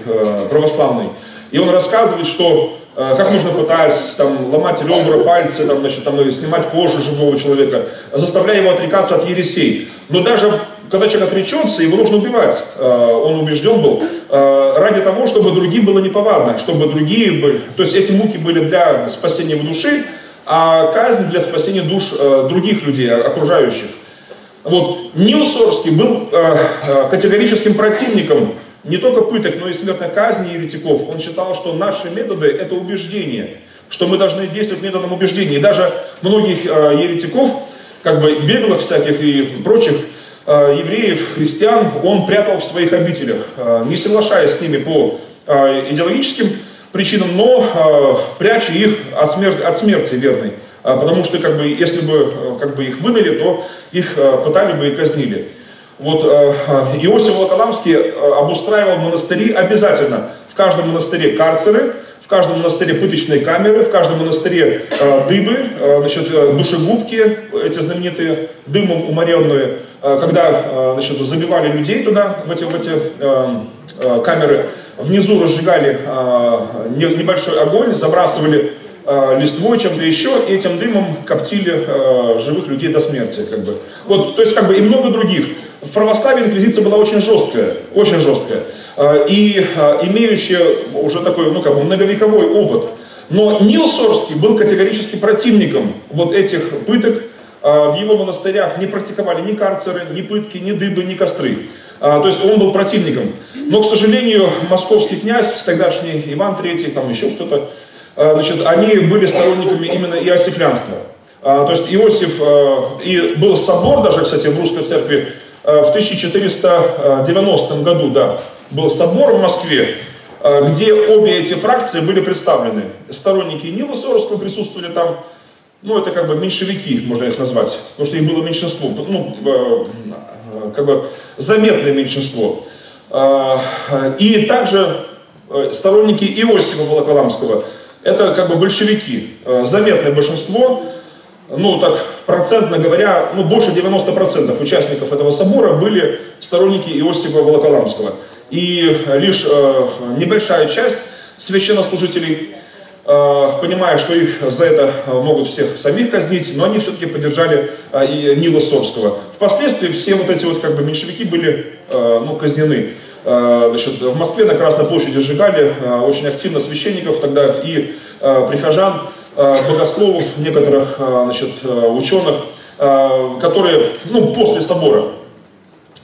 православной. И он рассказывает, что как можно пытаясь там, ломать ребра, пальцы, там, значит, там, и снимать кожу живого человека, заставляя его отрекаться от ересей. Но даже когда человек отречется, его нужно убивать. Э, Он убежден был э, ради того, чтобы другим было неповадно, чтобы другие были, то есть эти муки были для спасения его души, а казнь для спасения душ э, других людей, окружающих. Вот Нил Сорский был категорическим противником не только пыток, но и смертной казни еретиков. Он считал, что наши методы – это убеждение, что мы должны действовать методом убеждения. И даже многих еретиков, как бы беглых всяких и прочих, евреев, христиан, он прятал в своих обителях, э, не соглашаясь с ними по э, идеологическим причинам, но э, пряча их от смерти, от смерти верной. Потому что как бы, если бы э, как бы их выдали, то их э, пытали бы и казнили. Вот э, э, Иосиф Волоколамский э, обустраивал монастыри обязательно. В каждом монастыре карцеры, в каждом монастыре пыточные камеры, в каждом монастыре э, дыбы, э, значит, э, душегубки, эти знаменитые, дымом уморенные, э, когда э, значит, забивали людей туда, в эти, в эти э, э, камеры, внизу разжигали э, не- небольшой огонь, забрасывали э, листвой, чем-то еще, и этим дымом коптили э, живых людей до смерти. Как бы. Вот, то есть, как бы, и много других. В православии инквизиция была очень жесткая, очень жесткая, э, и э, имеющая уже такой, ну, как бы, многовековой опыт. Но Нил Сорский был категорически противником вот этих пыток, в его монастырях не практиковали ни карцеры, ни пытки, ни дыбы, ни костры. А, То есть он был противником. Но, к сожалению, московский князь, тогдашний Иван III, там еще кто-то, а, значит, они были сторонниками именно иосифлянства. А, То есть Иосиф, а, и был собор даже, кстати, в русской церкви а, в 1490 году, да, был собор в Москве, а, где обе эти фракции были представлены. Сторонники Нила Сорского присутствовали там, ну, это как бы меньшевики, можно их назвать, потому что их было меньшинство, ну, э, э, как бы заметное меньшинство. Э, И также э, сторонники Иосифа Волоколамского, это как бы большевики, заметное большинство, ну так процентно говоря, ну больше 90% участников этого собора были сторонники Иосифа Волоколамского. И лишь небольшая часть священнослужителей, понимая, что их за это э, могут всех самих казнить, но они все-таки поддержали э, и Нила Сорского. Впоследствии все вот эти вот как бы меньшевики были э, ну, казнены. Э, Значит, в Москве на Красной площади сжигали э, очень активно священников тогда и э, прихожан, э, богословов, некоторых э, значит, э, ученых, э, которые ну, после собора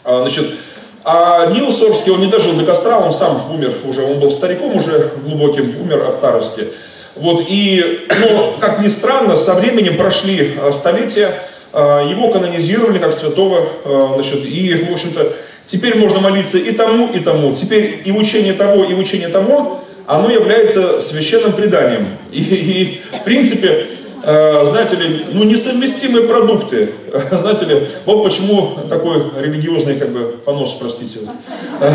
Значит, а Нил Сорский, он не дожил до костра, он сам умер уже, он был стариком уже глубоким, умер от старости. Вот, и, ну, как ни странно, со временем прошли э, столетия, э, его канонизировали как святого, э, значит, и, в общем-то, теперь можно молиться и тому, и тому. Теперь и учение того, и учение того, оно является священным преданием. И, и в принципе, знаете ли, ну, несовместимые продукты. Знаете ли, вот почему такой религиозный как бы понос, простите, э,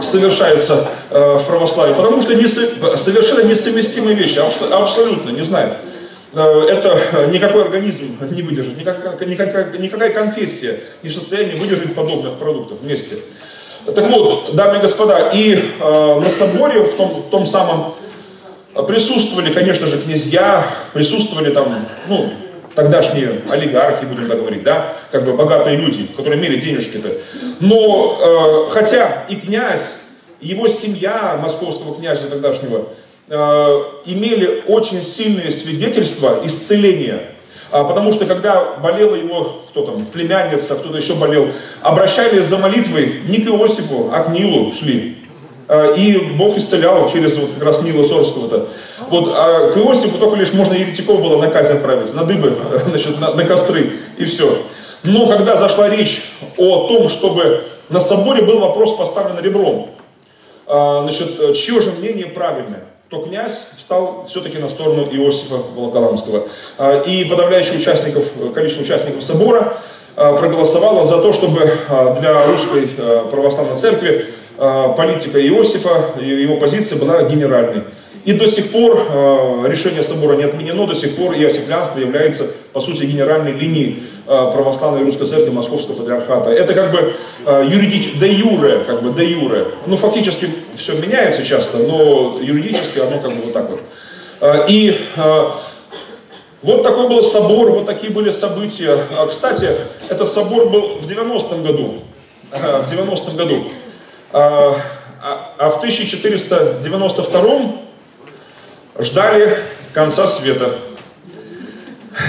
совершается э, в православии. Потому что не, совершенно несовместимые вещи, абс, абсолютно, не знаю. Это никакой организм не выдержит, никакая, никакая, никакая конфессия не в состоянии выдержать подобных продуктов вместе. Так вот, дамы и господа, и э, на соборе в том, в том самом присутствовали, конечно же, князья, присутствовали там, ну, тогдашние олигархи, будем так говорить, да, как бы богатые люди, которые имели денежки-то. Но, э, хотя и князь, его семья московского князя тогдашнего, э, имели очень сильные свидетельства исцеления а, потому что когда болела его, кто там, племянница, кто-то еще болел, обращались за молитвой не к Иосифу, а к Нилу шли. А, и Бог исцелял через вот как раз Нила Сорского-то. Вот, а к Иосифу только лишь можно еретиков было на казнь отправить, на дыбы, [laughs] значит, на, на костры, и все. Но когда зашла речь о том, чтобы на соборе был вопрос поставлен ребром, а, значит, чье же мнение правильное? то князь встал все-таки на сторону Иосифа Волоколамского. А, и подавляющее участников, количество участников собора проголосовало за то, чтобы для русской православной церкви политика Иосифа, его позиция была генеральной. И до сих пор э, решение собора не отменено, до сих пор иосифлянство является, по сути, генеральной линией э, православной русской церкви Московского патриархата. Это как бы юридически, де юре, как бы де юре. Ну, фактически все меняется часто, но юридически оно как бы вот так вот. И вот такой был собор, вот такие были события. А, кстати, этот собор был в 90-м году. В 90-м году. А, а в 1492 ждали конца света.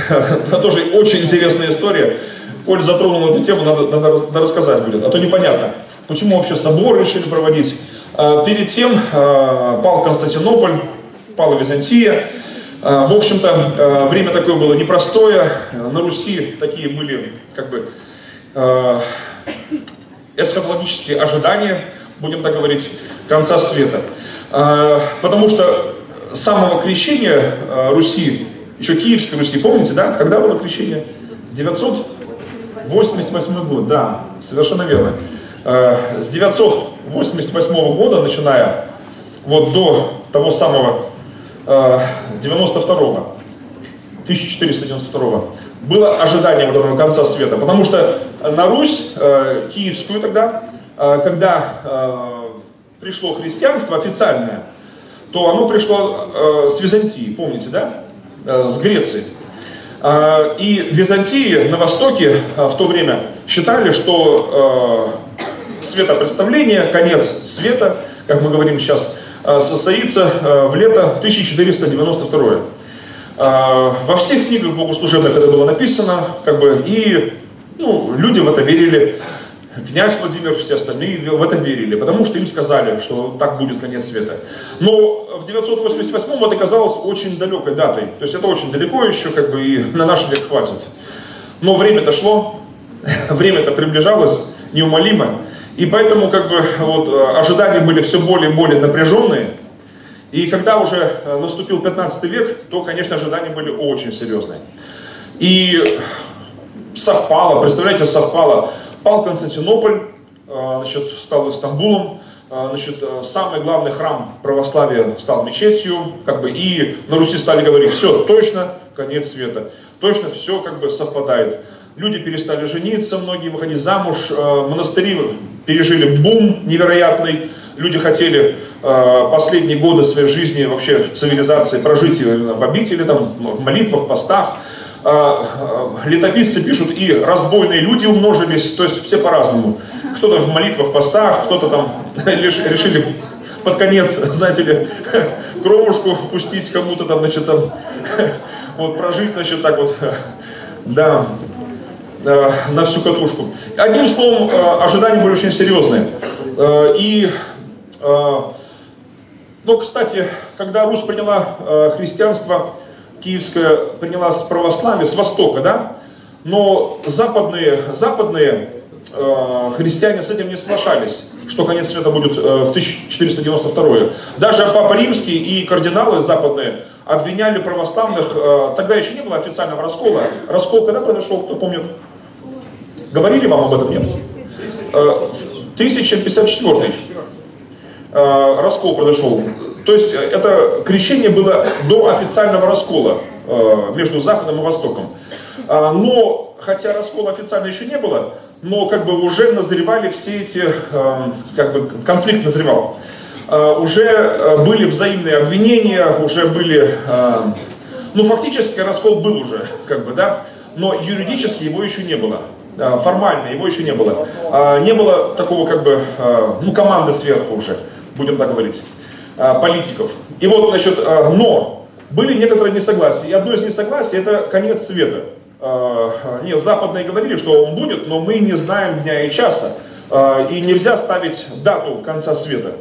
Это [laughs] тоже очень интересная история. Коль затронул эту тему, надо, надо, надо рассказать будет, а то непонятно. Почему вообще собор решили проводить? А, перед тем а, пал Константинополь, пала Византия. А, в общем-то, время такое было непростое. На Руси такие были, как бы, эсхатологические ожидания, будем так говорить, конца света. Потому что самого крещения э, Руси, еще Киевской Руси, помните, да? Когда было крещение? 988 год, да, совершенно верно. Э, с 988 года, начиная вот до того самого 92 э, 1492 было ожидание вот этого конца света, потому что на Русь, киевскую тогда, когда пришло христианство официальное, то оно пришло э, с Византии, помните, да? Э, с Греции. Э, и Византии на Востоке э, в то время считали, что э, светопредставление, конец света, как мы говорим сейчас, э, состоится э, в лето 1492. Э, во всех книгах богослужебных это было написано, как бы, и ну, люди в это верили князь Владимир, все остальные в это верили, потому что им сказали, что так будет конец света. Но в 988 это казалось очень далекой датой. То есть это очень далеко еще, как бы и на наш век хватит. Но время-то шло, [laughs] время-то приближалось неумолимо. И поэтому как бы вот ожидания были все более и более напряженные. И когда уже наступил 15 век, то, конечно, ожидания были очень серьезные. И совпало, представляете, совпало. Пал Константинополь, а, значит, стал Истамбулом, а, значит, а, самый главный храм православия стал мечетью, как бы, и на Руси стали говорить, все, точно, конец света, точно все как бы совпадает. Люди перестали жениться, многие выходить замуж, монастыри пережили бум невероятный, люди хотели последние годы своей жизни, вообще цивилизации прожить в обители, там, в молитвах, постах, летописцы пишут, и разбойные люди умножились, то есть все по-разному. Кто-то в молитвах, постах, кто-то там [laughs] решили под конец, знаете ли, [laughs] кровушку пустить кому-то там, значит, там, [laughs] вот прожить, значит, так вот, да, а, на всю катушку. Одним словом, ожидания были очень серьезные. И Но, кстати, когда Русь приняла э, христианство, киевское приняла с православия, с востока, да, но западные, западные э, христиане с этим не соглашались, что конец света будет э, в 1492. Даже Папа Римский и кардиналы западные обвиняли православных, э, тогда еще не было официального раскола. Раскол когда произошел, кто помнит? Говорили вам об этом, нет? Э, 1054 э, раскол произошел. То есть э, это крещение было до официального раскола э, между Западом и Востоком. А, Но, хотя раскола официально еще не было, но как бы уже назревали все эти, э, как бы конфликт назревал. Э, Уже э, были взаимные обвинения, уже были, э, ну фактически раскол был уже, как бы, да, но юридически его еще не было. Э, Формально его еще не было. А, Не было такого как бы, ну команды сверху уже, будем так говорить, политиков. И вот, значит, э, но были некоторые несогласия. И одно из несогласий это конец света. Э, Нет, западные говорили, что он будет, но мы не знаем дня и часа. Э, И нельзя ставить дату конца света.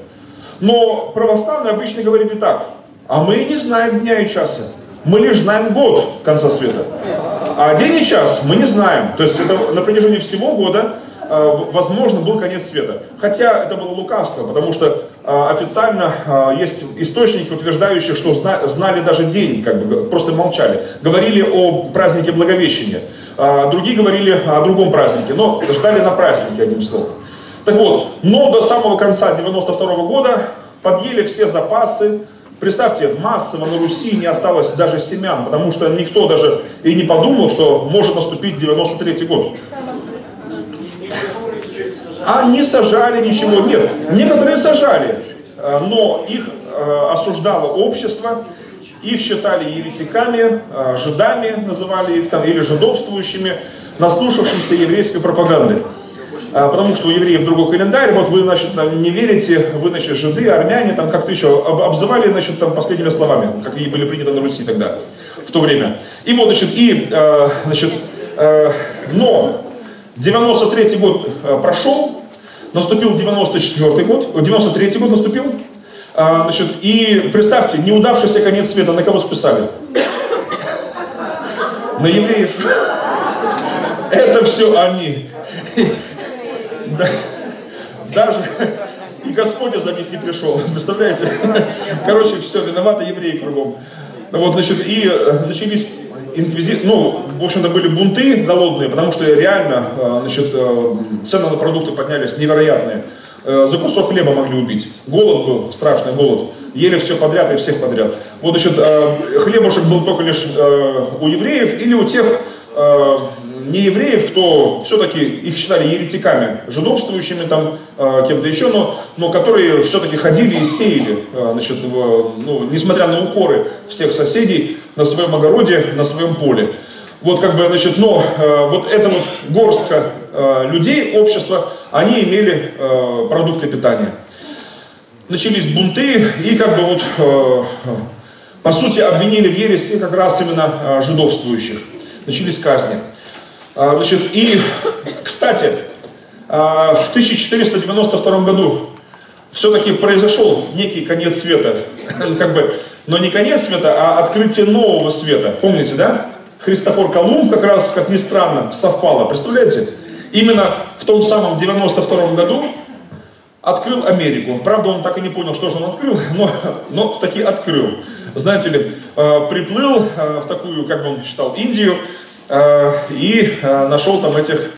Но православные обычно говорили так, а мы не знаем дня и часа. Мы лишь знаем год конца света. А день и час мы не знаем. То есть это на протяжении всего года э, возможно был конец света. Хотя это было лукавство, потому что э, официально э, есть источники, утверждающие, что зна- знали даже день, как бы просто молчали. Говорили о празднике Благовещения. А Другие говорили о другом празднике, но ждали на празднике, одним словом. Так вот, но до самого конца 92 года подъели все запасы. Представьте, массово на Руси не осталось даже семян, потому что никто даже и не подумал, что может наступить 93 год. А не сажали ничего, нет. Некоторые сажали, э, но их э, осуждало общество, их считали еретиками, э, жидами называли их там, или жидовствующими, наслушавшимся еврейской пропаганды. Потому что у евреев другой календарь, вот вы, значит, не верите, вы, значит, жиды, армяне, там как-то еще об- обзывали, значит, там последними словами, какие были приняты на Руси тогда, в то время. И вот, значит, и, значит, но 93 год э, прошел, наступил 94 год, э, 93 год наступил, А, значит, и представьте, неудавшийся конец света на кого списали? На евреев. Это все они. Да. Даже и Господь за них не пришел. Представляете? Короче, все, виноваты евреи кругом. Вот, значит, и э, начались инквизи... ну, в общем-то, были бунты голодные, потому что реально, э, значит, э, цены на продукты поднялись невероятные. За кусок хлеба могли убить. Голод был, страшный голод. Ели все подряд и всех подряд. Вот, значит, хлебушек был только лишь у евреев или у тех не евреев, кто все-таки их считали еретиками, жидовствующими там э, кем-то еще, но, но которые все-таки ходили и сеяли, э, значит, в- ну, несмотря на укоры всех соседей на своем огороде, на своем поле. Вот как бы, значит, но э, вот эта вот горстка э, людей, общества, они имели э, продукты питания. Начались бунты и как бы вот, э, по сути, обвинили в ереси как раз именно э, жидовствующих. Начались казни. А, Значит, и, кстати, а, в 1492 году все-таки произошел некий конец света. Ну, Как бы, но не конец света, а открытие нового света. Помните, да? Христофор Колумб как раз, как ни странно, совпало. Представляете? Именно в том самом 92 году открыл Америку. Правда, он так и не понял, что же он открыл, [laughs] но, но таки открыл. Знаете ли, э, приплыл в такую, как бы он считал, Индию, и э, нашел там этих